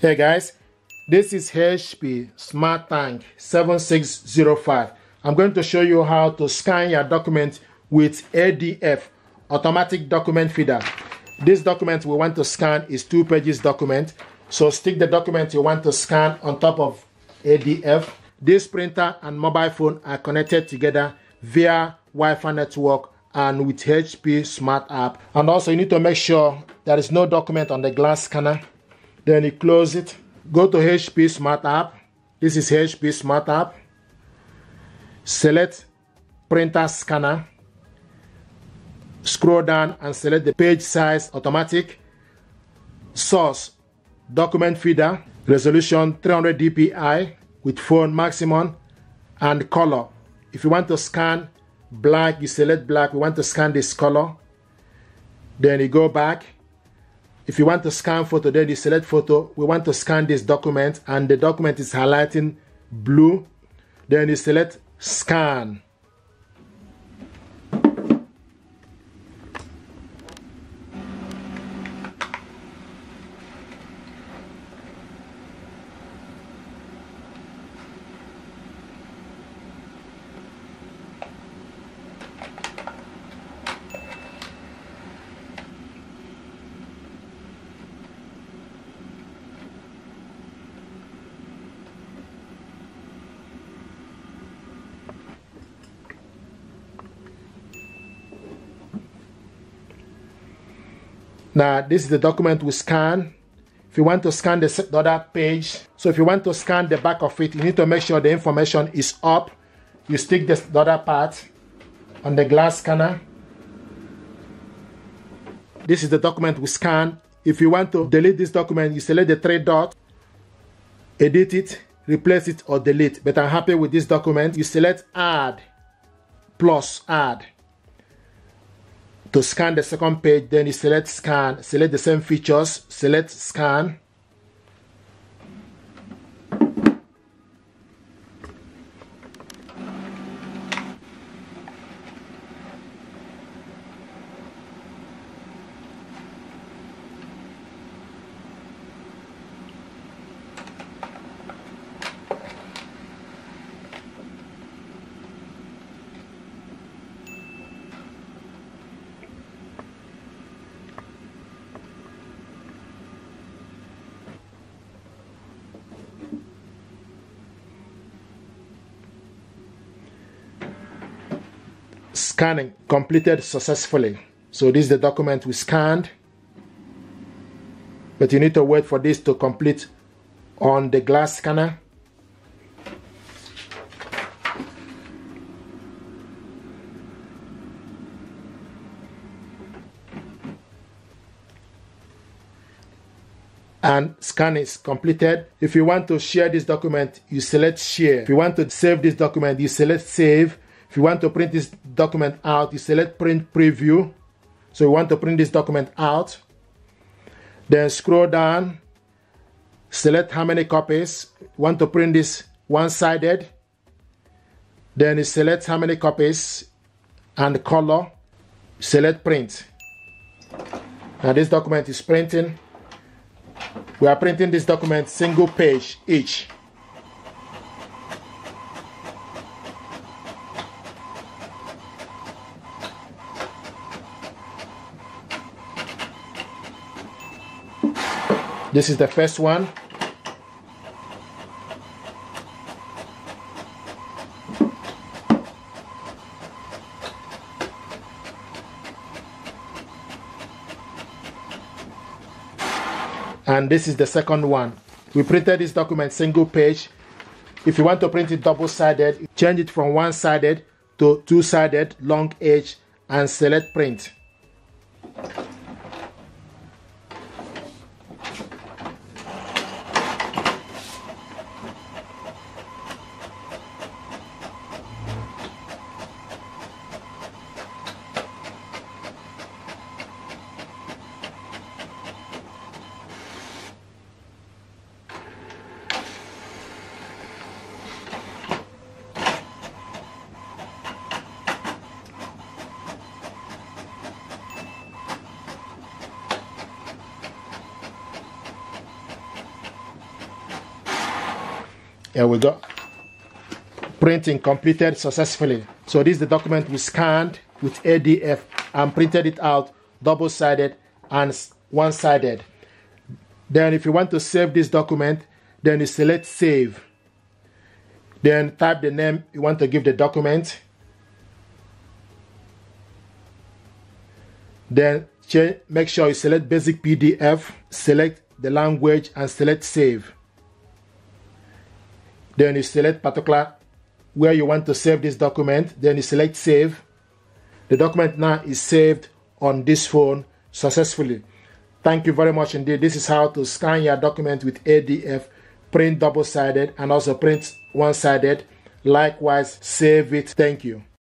Hey guys, this is HP Smart Tank 7605. I'm going to show you how to scan your document with ADF, Automatic Document Feeder. This document we want to scan is two pages document. So stick the document you want to scan on top of ADF. This printer and mobile phone are connected together via Wi-Fi network and with HP Smart app. And also you need to make sure there is no document on the glass scanner then you close it. Go to HP Smart app. This is HP Smart app. Select printer scanner. Scroll down and select the page size automatic. Source document feeder resolution 300 dpi with phone maximum and color. If you want to scan black you select black. We want to scan this color. Then you go back if you want to scan photo, then you select photo. We want to scan this document and the document is highlighting blue. Then you select scan. Now, this is the document we scan. If you want to scan the other page, so if you want to scan the back of it, you need to make sure the information is up. You stick the other part on the glass scanner. This is the document we scan. If you want to delete this document, you select the three dots, edit it, replace it, or delete. But I'm happy with this document. You select add, plus add to scan the second page then you select scan select the same features select scan scanning completed successfully. So this is the document we scanned. But you need to wait for this to complete on the glass scanner. and scan is completed. If you want to share this document, you select share. If you want to save this document, you select save. If you want to print this document out, you select print preview. So you want to print this document out. Then scroll down, select how many copies. You want to print this one-sided. Then you select how many copies and color. Select print. Now this document is printing. We are printing this document single page each. This is the first one. And this is the second one. We printed this document single page. If you want to print it double-sided, change it from one-sided to two-sided long edge and select print. Here we go. Printing completed successfully. So this is the document we scanned with ADF and printed it out double-sided and one-sided. Then if you want to save this document, then you select save. Then type the name you want to give the document. Then make sure you select basic PDF, select the language and select save. Then you select particular where you want to save this document. Then you select save. The document now is saved on this phone successfully. Thank you very much indeed. This is how to scan your document with ADF, print double-sided and also print one-sided. Likewise, save it. Thank you.